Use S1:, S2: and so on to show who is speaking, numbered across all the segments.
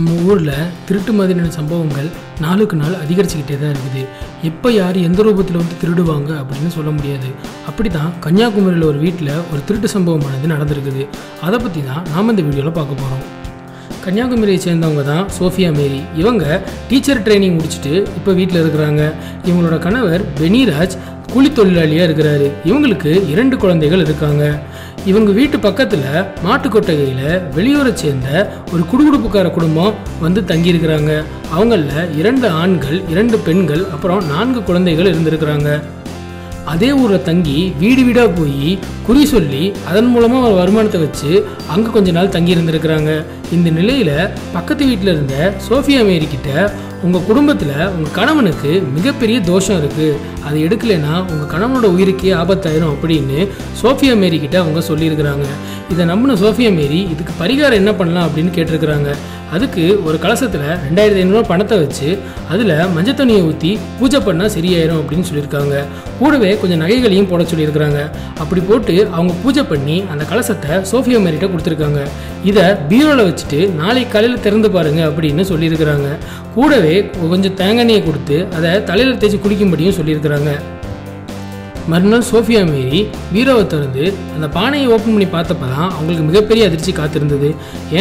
S1: நம்ம ஊரில் திருட்டு மாதிரியான சம்பவங்கள் நாளுக்கு நாள் அதிகரிச்சுக்கிட்டே தான் இருக்குது. எப்போ யார் எந்த ரூபத்தில் வந்து திருடுவாங்க அப்படின்னு சொல்ல முடியாது. அப்படி தான் கன்னியாகுமரியில் ஒரு வீட்டில் ஒரு திருட்டு சம்பவமானது நடந்திருக்குது. அதை பற்றி தான் நாம் இந்த வீடியோவில் பார்க்க போகிறோம் கன்னியாகுமரியை சேர்ந்தவங்க தான் சோஃபியா மேரி. இவங்க டீச்சர் ட்ரைனிங் முடிச்சுட்டு இப்போ வீட்டில் இருக்கிறாங்க. இவங்களோட கணவர் பெனிராஜ் கூலி தொழிலாளியாக இருக்கிறாரு. இவங்களுக்கு இரண்டு குழந்தைகள் இருக்காங்க. இவங்க வீட்டு பக்கத்தில் மாட்டுக்கொட்டகையில் வெளியூரை சேர்ந்த ஒரு குடுகுடுப்புக்கார குடும்பம் வந்து தங்கியிருக்கிறாங்க. அவங்களில் இரண்டு ஆண்கள் இரண்டு பெண்கள் அப்புறம் நான்கு குழந்தைகள் இருந்திருக்கிறாங்க. அதே ஊரில் தங்கி வீடு வீடாக போய் குறி சொல்லி அதன் மூலமாக ஒரு வருமானத்தை வச்சு அங்கே கொஞ்ச நாள் தங்கி இருந்திருக்கிறாங்க. இந்த நிலையில் பக்கத்து வீட்டில் இருந்த சோஃபியா மேரி உங்கள் குடும்பத்தில் உங்கள் கணவனுக்கு மிகப்பெரிய தோஷம் இருக்குது அது எடுக்கலைன்னா உங்கள் கணவனோட உயிருக்கே ஆபத்தாயிரும் அப்படின்னு சோஃபியா மேரி கிட்ட அவங்க சொல்லியிருக்கிறாங்க. இதை நம்பின சோஃபியா மேரி இதுக்கு பரிகாரம் என்ன பண்ணலாம் அப்படின்னு கேட்டிருக்கிறாங்க. அதுக்கு ஒரு கலசத்தில் ரெண்டாயிரத்தி ஐநூறுரூவா பணத்தை வச்சு அதில் மஞ்சள் தண்ணியை ஊற்றி பூஜை பண்ணால் சரியாயிரும் அப்படின்னு சொல்லியிருக்காங்க. கூடவே கொஞ்சம் நகைகளையும் போட சொல்லியிருக்கிறாங்க. அப்படி போட்டு அவங்க பூஜை பண்ணி அந்த கலசத்தை சோஃபியா மேரிட்ட கொடுத்துருக்காங்க. இதை பீரோவில் வச்சுட்டு நாளை காலையில் திறந்து பாருங்க அப்படின்னு சொல்லியிருக்கிறாங்க. கூடவே கொஞ்சம் தேங்காய் எண்ணெயை கொடுத்து அதை தலையில் தேய்ச்சி குடிக்கும்படியும் சொல்லியிருக்கிறாங்க. மறுநாள் சோஃபியா மீறி பீரோவை திறந்து அந்த பானையை ஓப்பன் பண்ணி பார்த்தப்ப தான் அவங்களுக்கு மிகப்பெரிய அதிர்ச்சி காத்திருந்தது.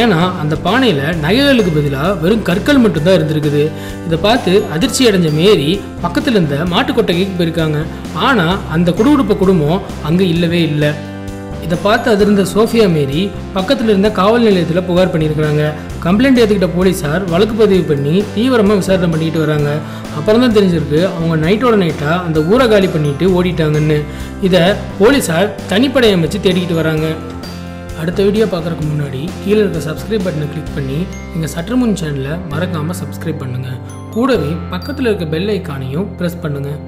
S1: ஏன்னா அந்த பானையில் நகைகளுக்கு பதிலாக வெறும் கற்கள் மட்டும்தான் இருந்திருக்குது. இதை பார்த்து அதிர்ச்சி அடைஞ்ச மேரி பக்கத்தில் இருந்த மாட்டுக்கொட்டகைக்கு போயிருக்காங்க. ஆனால் அந்த குடுகுடுப்பு குடும்பம் அங்கே இல்லவே இல்லை. இதை பார்த்து அதிர்ந்த சோஃபியா மேரி பக்கத்தில் இருந்த காவல் நிலையத்தில் புகார் பண்ணியிருக்கிறாங்க. கம்ப்ளைண்ட் ஏற்றுக்கிட்ட போலீஸார் வழக்கு பதிவு பண்ணி தீவிரமாக விசாரணை பண்ணிட்டு வராங்க. அப்புறம் தான் தெரிஞ்சிருக்கு அவங்க நைட்டோட நைட்டாக அந்த ஊரை காலி பண்ணிட்டு ஓடிட்டாங்கன்னு. இதை போலீஸார் தனிப்படை அமைச்சு தேடிக்கிட்டு வராங்க. அடுத்த வீடியோ பார்க்குறதுக்கு முன்னாடி கீழே இருக்க சப்ஸ்கிரைப் பட்டனை கிளிக் பண்ணி எங்கள் சற்றுமுன் சேனலை மறக்காமல் சப்ஸ்கிரைப் பண்ணுங்கள் கூடவே பக்கத்தில் இருக்க பெல் ஐக்கானையும் ப்ரெஸ் பண்ணுங்கள்